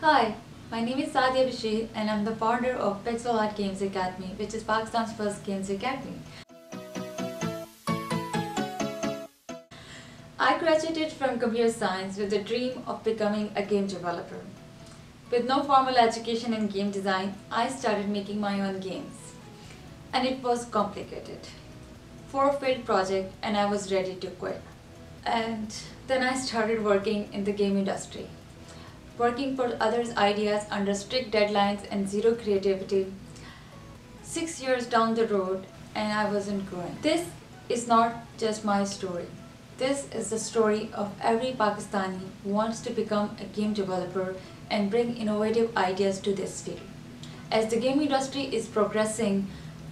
Hi, my name is Sadia Bashir and I'm the founder of Pixel Art Games Academy, which is Pakistan's first games academy. I graduated from computer science with the dream of becoming a game developer. With no formal education in game design, I started making my own games. And it was complicated. Four failed project and I was ready to quit. And then I started working in the game industry working for others' ideas under strict deadlines and zero creativity. Six years down the road, and I wasn't growing. This is not just my story. This is the story of every Pakistani who wants to become a game developer and bring innovative ideas to this field. As the game industry is progressing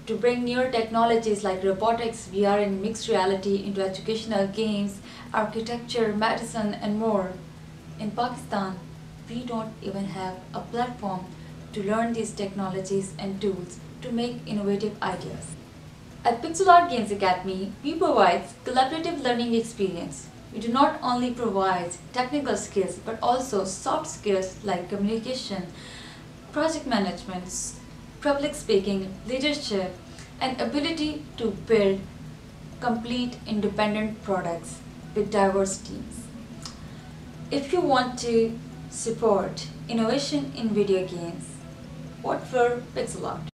to bring newer technologies like robotics, VR and mixed reality into educational games, architecture, medicine and more, in Pakistan, we don't even have a platform to learn these technologies and tools to make innovative ideas. At Pixel Art Games Academy, we provide collaborative learning experience. We do not only provide technical skills but also soft skills like communication, project management, public speaking, leadership, and ability to build complete independent products with diverse teams. If you want to support innovation in video games. What for Pixel?